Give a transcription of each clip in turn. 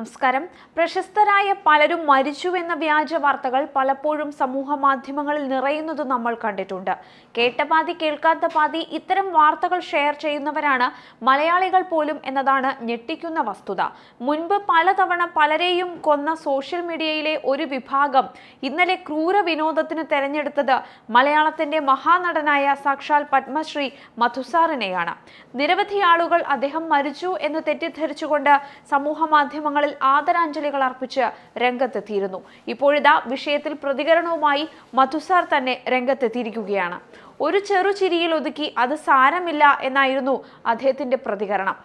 നമസ്കാരം. പ്രശസ്തരായ പലരും മരിച്ചുവെന്ന വ്യാജ വാർത്തകൾ പലപ്പോഴും സമൂഹ മാധ്യമങ്ങളിൽ നിറയുന്നത് നമ്മൾ കണ്ടിട്ടുണ്ട്. കേട്ട പാതി കേൾക്കാത്ത പാതി ഇത്തരം വാർത്തകൾ ഷെയർ ചെയ്യുന്നവരാണ് മലയാളികൾ പോലും എന്നതാണ് ഞെട്ടിക്കുന്ന വസ്തുത. മുൻപ് പലതവണ പലരെയും കൊന്ന സോഷ്യൽ മീഡിയയിലെ ഒരു വിഭാഗം ഇന്നലെ ക്രൂര വിനോദത്തിന് തെരഞ്ഞെടുത്തത് മലയാളത്തിന്റെ മഹാനടനായ സാക്ഷാൽ പത്മശ്രീ മധുസാറിനെയാണ്. നിരവധി ആളുകൾ അദ്ദേഹം മരിച്ചു എന്ന് തെറ്റിദ്ധരിച്ചുകൊണ്ട് സമൂഹ മാധ്യമങ്ങളിൽ ആദരാഞ്ജലികൾ അർപ്പിച്ച് രംഗത്തെത്തിയിരുന്നു. ഇപ്പോഴിതാ വിഷയത്തിൽ പ്രതികരണവുമായി മധുസാർ തന്നെ രംഗത്തെത്തിയിരിക്കുകയാണ്. ഒരു ചെറു ചിരിയിൽ ഒതുക്കി അത് സാരമില്ല എന്നായിരുന്നു അദ്ദേഹത്തിന്റെ പ്രതികരണം.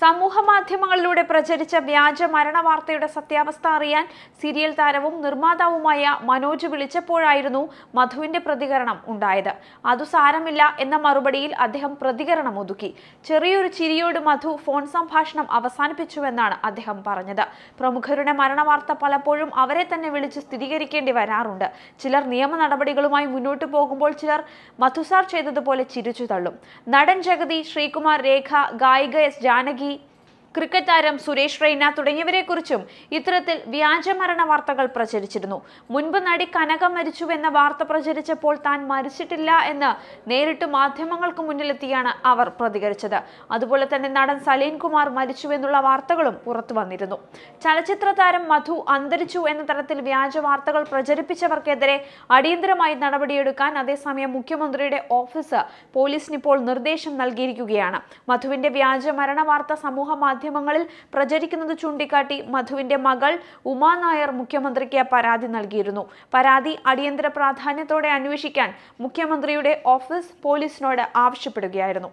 സമൂഹ മാധ്യമങ്ങളിലൂടെ പ്രചരിച്ച വ്യാജ മരണ വാർത്തയുടെ സത്യാവസ്ഥ അറിയാൻ സീരിയൽ താരവും നിർമ്മാതാവുമായ മനോജ് വിളിച്ചപ്പോഴായിരുന്നു മധുവിന്റെ പ്രതികരണം ഉണ്ടായത്. അതു സാരമില്ല എന്ന മറുപടിയിൽ അദ്ദേഹം പ്രതികരണം ഒതുക്കി. ചെറിയൊരു ചിരിയോട് മധു ഫോൺ സംഭാഷണം അവസാനിപ്പിച്ചുവെന്നാണ് അദ്ദേഹം പറഞ്ഞത്. പ്രമുഖരുടെ മരണവാർത്ത പലപ്പോഴും അവരെ തന്നെ വിളിച്ച് സ്ഥിരീകരിക്കേണ്ടി വരാറുണ്ട്. ചിലർ നിയമ നടപടികളുമായി മുന്നോട്ട് പോകുമ്പോൾ ചിലർ മധുസാർ ചെയ്തതുപോലെ ചിരിച്ചു തള്ളും. നടൻ ജഗതി ശ്രീകുമാർ രേഖ ഗായിക എസ് ജാനകി നൽകി ക്രിക്കറ്റ് താരം സുരേഷ് റെയ്ന തുടങ്ങിയവരെക്കുറിച്ചും ഇത്തരത്തിൽ വ്യാജമരണ വാർത്തകൾ പ്രചരിച്ചിരുന്നു. മുൻപ് നടി കനക മരിച്ചുവെന്ന വാർത്ത പ്രചരിച്ചപ്പോൾ താൻ മരിച്ചിട്ടില്ല എന്ന് നേരിട്ട് മാധ്യമങ്ങൾക്ക് മുന്നിലെത്തിയാണ് അവർ പ്രതികരിച്ചത്. അതുപോലെ തന്നെ നടൻ സലീൻ കുമാർ മരിച്ചുവെന്നുള്ള വാർത്തകളും പുറത്തു വന്നിരുന്നു. ചലച്ചിത്ര താരം മധു അന്തരിച്ചു എന്ന തരത്തിൽ വ്യാജ വാർത്തകൾ പ്രചരിപ്പിച്ചവർക്കെതിരെ അടിയന്തരമായി നടപടിയെടുക്കാൻ അതേസമയം മുഖ്യമന്ത്രിയുടെ ഓഫീസ് പോലീസിനിപ്പോൾ നിർദ്ദേശം നൽകിയിരിക്കുകയാണ്. മധുവിന്റെ വ്യാജ മരണ വാർത്ത സമൂഹ മാധ്യമങ്ങളിൽ പ്രചരിക്കുന്നത് ചൂണ്ടിക്കാട്ടി മധുവിന്റെ മകൾ ഉമാ നായർ മുഖ്യമന്ത്രിക്ക് പരാതി നൽകിയിരുന്നു. പരാതി അടിയന്തര പ്രാധാന്യത്തോടെ അന്വേഷിക്കാൻ മുഖ്യമന്ത്രിയുടെ ഓഫീസ് പോലീസിനോട് ആവശ്യപ്പെടുകയായിരുന്നു.